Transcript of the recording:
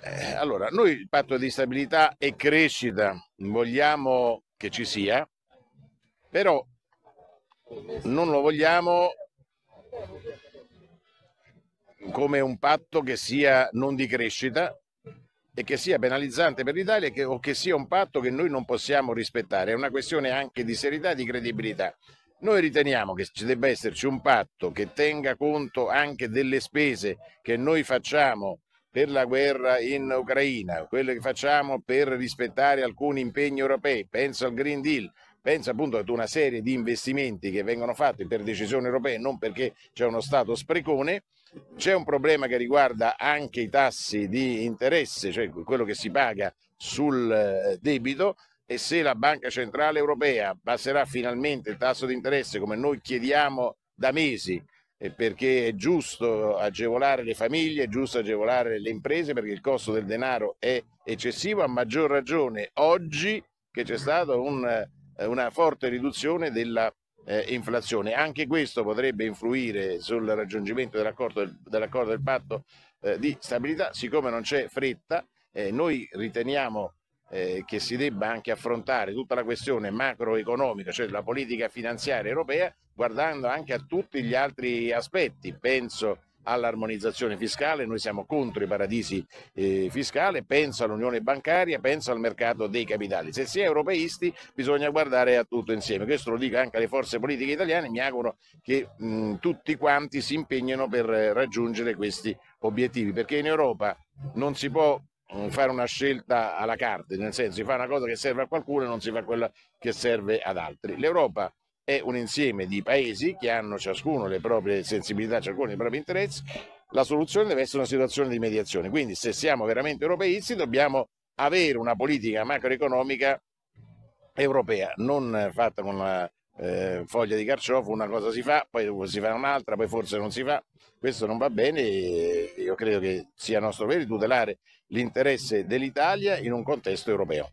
Eh, allora, noi il patto di stabilità e crescita vogliamo che ci sia, però non lo vogliamo come un patto che sia non di crescita e che sia penalizzante per l'Italia o che sia un patto che noi non possiamo rispettare. È una questione anche di serietà e di credibilità. Noi riteniamo che ci debba esserci un patto che tenga conto anche delle spese che noi facciamo per la guerra in Ucraina, quelle che facciamo per rispettare alcuni impegni europei, penso al Green Deal, penso appunto ad una serie di investimenti che vengono fatti per decisioni europee, non perché c'è uno Stato sprecone. C'è un problema che riguarda anche i tassi di interesse, cioè quello che si paga sul eh, debito e se la Banca Centrale Europea passerà finalmente il tasso di interesse come noi chiediamo da mesi perché è giusto agevolare le famiglie, è giusto agevolare le imprese perché il costo del denaro è eccessivo, a maggior ragione oggi che c'è stata un, eh, una forte riduzione della eh. Anche questo potrebbe influire sul raggiungimento dell'accordo del, dell'accordo del patto eh, di stabilità, siccome non c'è fretta, eh, noi riteniamo eh, che si debba anche affrontare tutta la questione macroeconomica, cioè la politica finanziaria europea, guardando anche a tutti gli altri aspetti. Penso all'armonizzazione fiscale, noi siamo contro i paradisi eh, fiscali, penso all'unione bancaria, penso al mercato dei capitali. Se si è europeisti bisogna guardare a tutto insieme, questo lo dico anche alle forze politiche italiane, mi auguro che mh, tutti quanti si impegnino per raggiungere questi obiettivi, perché in Europa non si può fare una scelta alla carta, nel senso si fa una cosa che serve a qualcuno e non si fa quella che serve ad altri. L'Europa è un insieme di paesi che hanno ciascuno le proprie sensibilità, ciascuno i propri interessi. La soluzione deve essere una situazione di mediazione. Quindi, se siamo veramente europeisti, dobbiamo avere una politica macroeconomica europea, non fatta con la eh, foglia di carciofo, una cosa si fa, poi si fa un'altra, poi forse non si fa. Questo non va bene e io credo che sia nostro dovere tutelare l'interesse dell'Italia in un contesto europeo.